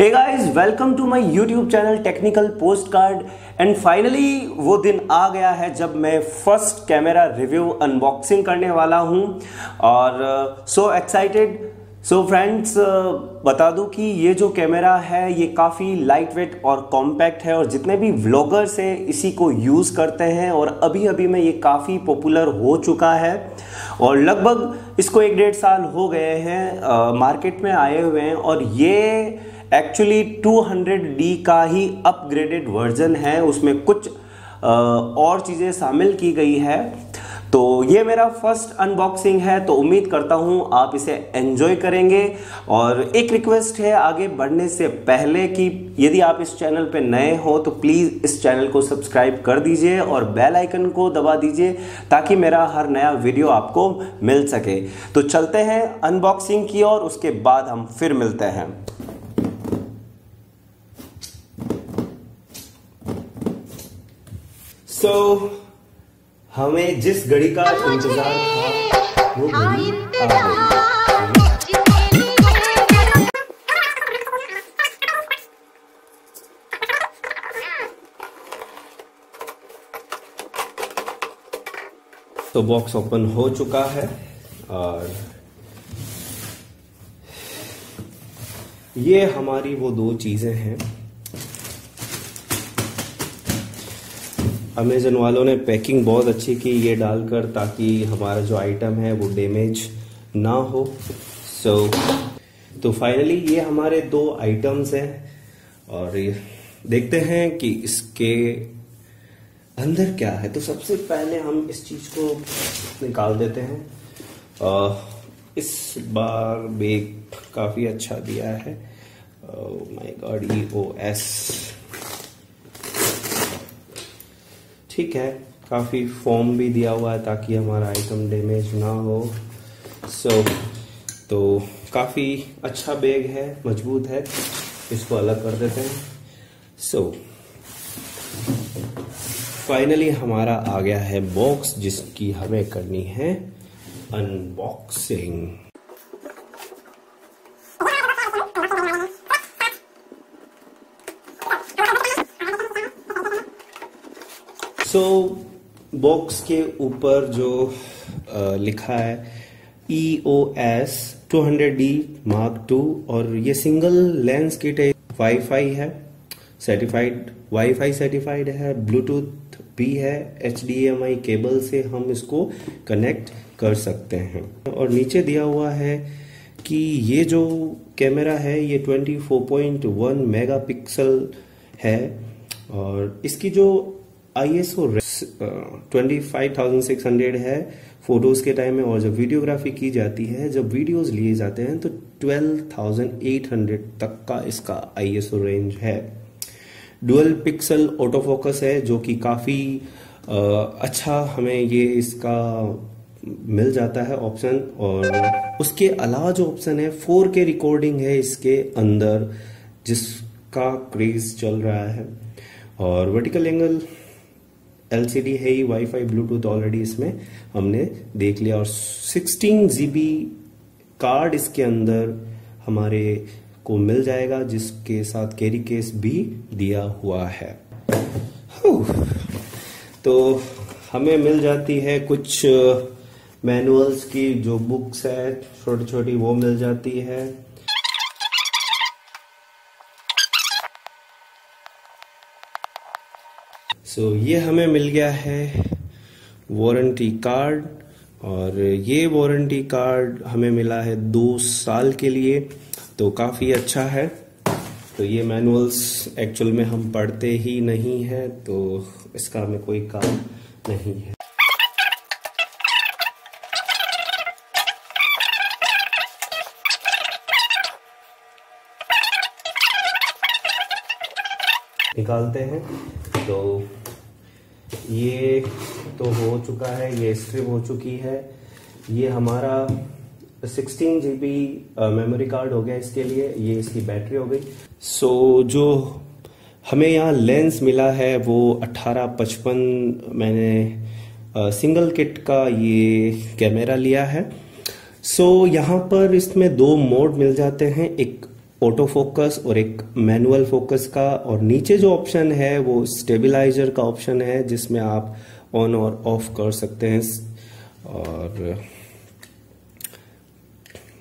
Hey guys welcome to my YouTube channel technical post card and finally वो दिन आ गया है जब मैं फ़र्स्ट कैमरा रिव्यू अनबॉक्सिंग करने वाला हूँ। और सो एक्साइटेड सो फ्रेंड्स बता दूँ कि ये जो कैमरा है, ये काफ़ी लाइट वेट और कॉम्पैक्ट है और जितने भी व्लॉगर्स हैं, इसी को यूज़ करते हैं और अभी अभी में ये काफ़ी पॉपुलर हो चुका है। और लगभग इसको एक डेढ़ साल हो गए हैं मार्केट में आए हुए हैं और ये एक्चुअली 200D का ही अपग्रेडेड वर्जन है। उसमें कुछ और चीज़ें शामिल की गई है। तो ये मेरा फ़र्स्ट अनबॉक्सिंग है। तो उम्मीद करता हूँ आप इसे एंजॉय करेंगे। और एक रिक्वेस्ट है आगे बढ़ने से पहले कि यदि आप इस चैनल पे नए हो तो प्लीज़ इस चैनल को सब्सक्राइब कर दीजिए और बेल आइकन को दबा दीजिए ताकि मेरा हर नया वीडियो आपको मिल सके। तो चलते हैं अनबॉक्सिंग की और उसके बाद हम फिर मिलते हैं। सो so, हमें जिस घड़ी का इंतज़ार था वो घड़ी आ गई। तो बॉक्स ओपन हो चुका है और ये हमारी वो दो चीज़ें हैं। अमेजन वालों ने पैकिंग बहुत अच्छी की ये डालकर ताकि हमारा जो आइटम है वो डैमेज ना हो। सो so, तो फाइनली ये हमारे दो आइटम्स हैं और देखते हैं कि इसके अंदर क्या है। तो सबसे पहले हम इस चीज़ को निकाल देते हैं। आ, इस बार बेग काफ़ी अच्छा दिया है। माय गॉड ई एस ठीक है काफ़ी फॉर्म भी दिया हुआ है ताकि हमारा आइटम डैमेज ना हो। सो so, तो काफ़ी अच्छा बैग है मज़बूत है। इसको अलग कर देते हैं। सो so, फाइनली हमारा आ गया है बॉक्स जिसकी हमें करनी है अनबॉक्सिंग सो so, बॉक्स के ऊपर जो आ, लिखा है E O S two hundred D mark two और ये सिंगल लेंस किट है वाईफाई है सर्टिफाइड वाईफाई सर्टिफाइड है ब्लूटूथ भी है एचडीएमआई केबल से हम इसको कनेक्ट कर सकते हैं। और नीचे दिया हुआ है कि ये जो कैमरा है ये 24.1 मेगापिक्सल है और इसकी जो I S O twenty five thousand six hundred है। फ़ोटोज़ के टाइम में और जब वीडियोग्राफी की जाती है, जब वीडियोस लिए जाते हैं तो ट्वेल्व थाउज़ेंड एट हंड्रेड तक का इसका आई एस ओ रेंज है। डुअल पिक्सल ऑटो फोकस है, जो कि काफ़ी अच्छा हमें ये इसका मिल जाता है ऑप्शन और उसके अलावा जो ऑप्शन है 4K रिकॉर्डिंग है इसके अंदर, जिसका क्रेज चल रहा है। और वर्टिकल एंगल एलसीडी है ही वाईफाई ब्लूटूथ ऑलरेडी इसमें हमने देख लिया। और सिक्सटीन जीबी कार्ड इसके अंदर हमारे को मिल जाएगा, जिसके साथ कैरी केस भी दिया हुआ है। तो हमें मिल जाती है कुछ मैनुअल्स की जो बुक्स है छोटी छोटी वो मिल जाती है। सो so, ये हमें मिल गया है वारंटी कार्ड और ये वारंटी कार्ड हमें मिला है दो साल के लिए तो काफ़ी अच्छा है। तो ये मैनुअल्स एक्चुअल में हम पढ़ते ही नहीं है तो इसका हमें कोई काम नहीं है। निकालते हैं। तो ये तो हो चुका है ये स्ट्रिप हो चुकी है। ये हमारा 16 जीबी मेमोरी कार्ड हो गया इसके लिए ये इसकी बैटरी हो गई। सो so, जो हमें यहाँ लेंस मिला है वो 1855 मैंने सिंगल किट का ये कैमरा लिया है। सो so, यहाँ पर इसमें दो मोड मिल जाते हैं एक ऑटो फोकस और एक मैनुअल फोकस का, और नीचे जो ऑप्शन है, वो स्टेबिलाईजर का ऑप्शन है, जिसमें आप ऑन और ऑफ़ कर सकते हैं। और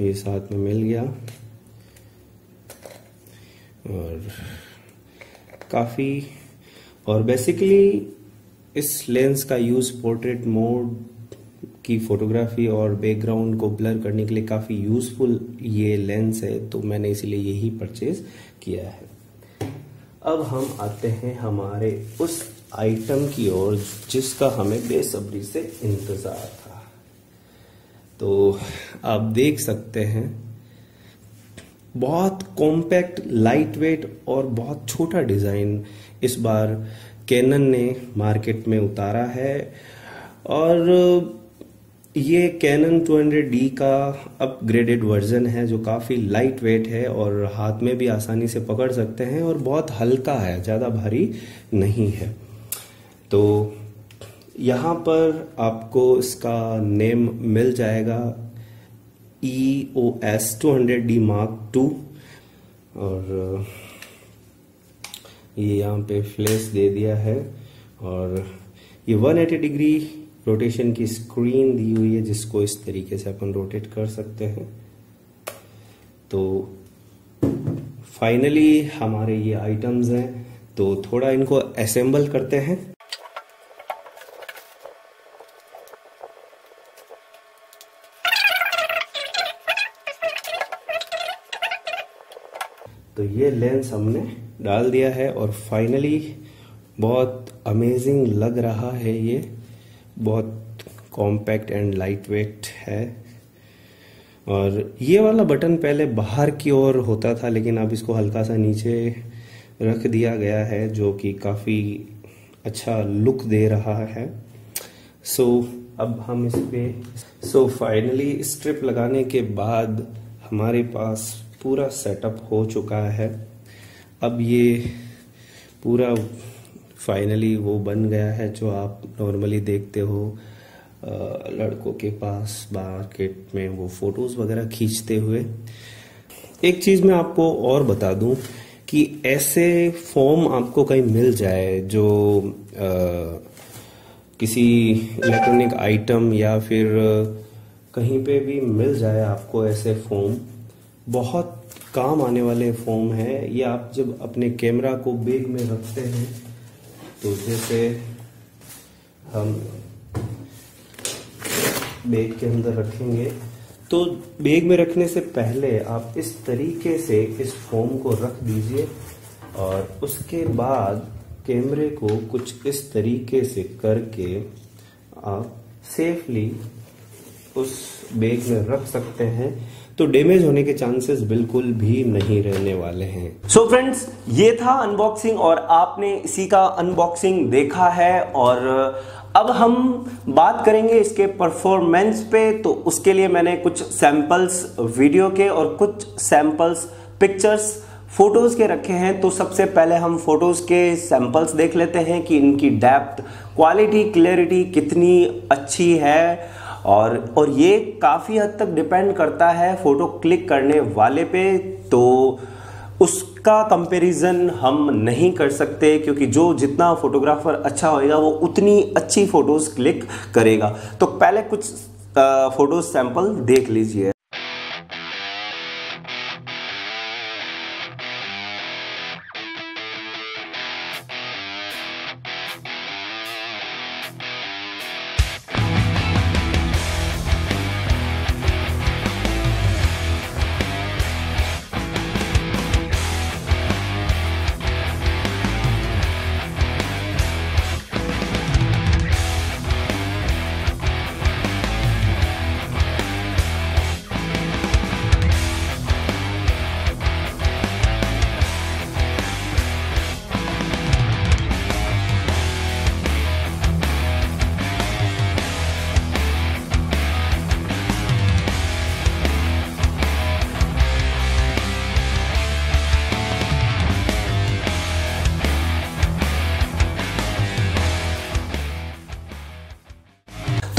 ये साथ में मिल गया। और काफ़ी, और बेसिकली इस लेंस का यूज़ पोर्ट्रेट मोड की फोटोग्राफी और बैकग्राउंड को ब्लर करने के लिए काफ़ी यूज़फुल ये लेंस है तो मैंने इसलिए यही परचेज किया है। अब हम आते हैं हमारे उस आइटम की ओर, जिसका हमें बेसब्री से इंतज़ार था। तो आप देख सकते हैं, बहुत कॉम्पैक्ट लाइट वेट और बहुत छोटा डिज़ाइन इस बार कैनन ने मार्केट में उतारा है। और ये कैनन 200D का अपग्रेडेड वर्जन है, जो काफ़ी लाइट वेट है और हाथ में भी आसानी से पकड़ सकते हैं और बहुत हल्का है, ज़्यादा भारी नहीं है। तो यहाँ पर आपको इसका नेम मिल जाएगा E O S two hundred D mark two और, ये यहाँ पे फ्लैश दे दिया है और ये 180 डिग्री रोटेशन की स्क्रीन दी हुई है जिसको इस तरीके से अपन रोटेट कर सकते हैं। तो फाइनली हमारे ये आइटम्स हैं तो थोड़ा इनको असेंबल करते हैं। तो ये लेंस हमने डाल दिया है और फाइनली बहुत अमेजिंग लग रहा है ये। बहुत कॉम्पैक्ट एंड लाइट वेट है। और ये वाला बटन पहले बाहर की ओर होता था लेकिन अब इसको हल्का सा नीचे रख दिया गया है जो कि काफ़ी अच्छा लुक दे रहा है। सो so, अब हम इस पर सो फाइनली स्ट्रिप लगाने के बाद हमारे पास पूरा सेटअप हो चुका है। अब ये पूरा फाइनली वो बन गया है जो आप नॉर्मली देखते हो लड़कों के पास मार्केट में वो फ़ोटोज़ वगैरह खींचते हुए। एक चीज़ मैं आपको और बता दूँ कि ऐसे फॉर्म आपको कहीं मिल जाए जो आ, किसी इलेक्ट्रॉनिक आइटम या फिर कहीं पे भी मिल जाए आपको ऐसे फॉर्म बहुत काम आने वाले फॉर्म है। ये आप जब अपने कैमरा को बेग में रखते हैं तो जैसे हम बैग के अंदर रखेंगे। तो बैग में रखने से पहले आप इस तरीके से इस फोम को रख दीजिए और उसके बाद कैमरे को कुछ इस तरीके से करके आप सेफली उस बैग में रख सकते हैं तो डैमेज होने के चांसेस बिल्कुल भी नहीं रहने वाले हैं। सो so फ्रेंड्स ये था अनबॉक्सिंग और आपने इसी का अनबॉक्सिंग देखा है और अब हम बात करेंगे इसके परफॉर्मेंस पे तो उसके लिए मैंने कुछ सैंपल्स वीडियो के और कुछ सैंपल्स पिक्चर्स फ़ोटोज़ के रखे हैं। तो सबसे पहले हम फ़ोटोज़ के सैंपल्स देख लेते हैं कि इनकी डेप्थ क्वालिटी क्लियरिटी कितनी अच्छी है। और और ये काफ़ी हद तक डिपेंड करता है फ़ोटो क्लिक करने वाले पे तो उसका कंपैरिजन हम नहीं कर सकते, क्योंकि जो जितना फोटोग्राफर अच्छा होएगा, वो उतनी अच्छी फ़ोटोज़ क्लिक करेगा। तो पहले कुछ फ़ोटोज़ सैंपल देख लीजिए।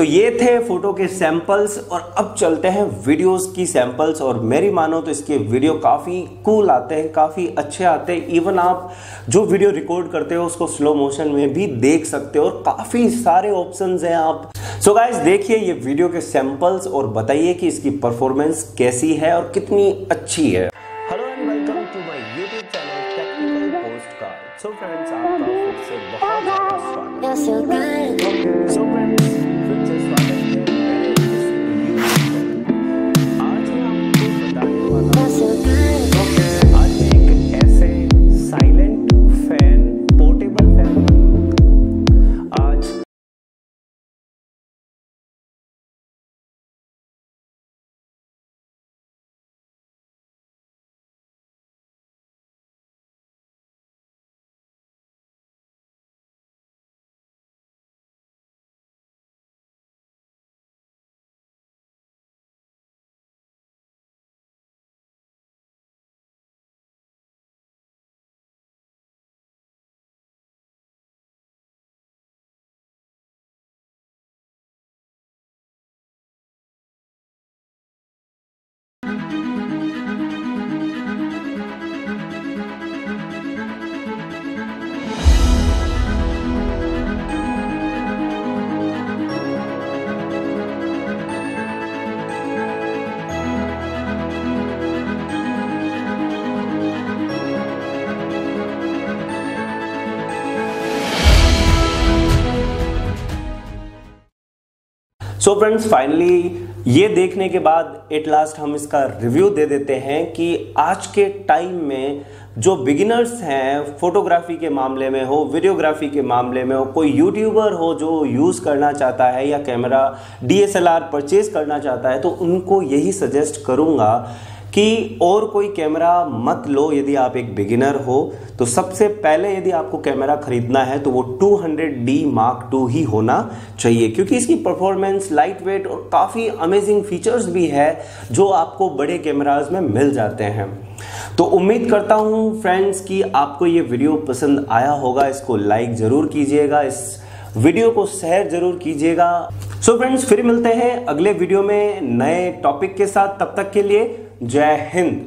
तो ये थे फ़ोटो के सैंपल्स और अब चलते हैं वीडियोस की सैंपल्स और मेरी मानो तो इसके वीडियो काफ़ी कूल आते हैं, काफ़ी अच्छे आते हैं। इवन आप जो वीडियो रिकॉर्ड करते हो, उसको स्लो मोशन में भी देख सकते हो और काफ़ी सारे ऑप्शन हैं आप। सो गाइज़ देखिए ये वीडियो के सैंपल्स और बताइए कि इसकी परफॉर्मेंस कैसी है और कितनी अच्छी है। Hello and welcome to my YouTube channel so friends आपका फिर से बहुत स्वागत। सो फ्रेंड्स फाइनली ये देखने के बाद एट लास्ट हम इसका रिव्यू दे देते हैं कि आज के टाइम में जो बिगिनर्स हैं फोटोग्राफी के मामले में हो वीडियोग्राफी के मामले में हो, कोई यूट्यूबर हो जो यूज़ करना चाहता है या camera D S L R purchase करना चाहता है तो उनको यही सजेस्ट करूँगा कि और कोई कैमरा मत लो यदि आप एक बिगिनर हो तो सबसे पहले यदि आपको कैमरा खरीदना है तो वो 200D Mark II ही होना चाहिए, क्योंकि इसकी परफॉर्मेंस लाइट वेट और काफ़ी अमेजिंग फीचर्स भी है, जो आपको बड़े कैमराज में मिल जाते हैं। तो उम्मीद करता हूँ फ्रेंड्स कि आपको ये वीडियो पसंद आया होगा, इसको लाइक ज़रूर कीजिएगा, इस वीडियो को शेयर ज़रूर कीजिएगा। सो फ्रेंड्स फिर मिलते हैं अगले वीडियो में नए टॉपिक के साथ, तब तक के लिए जय हिंद।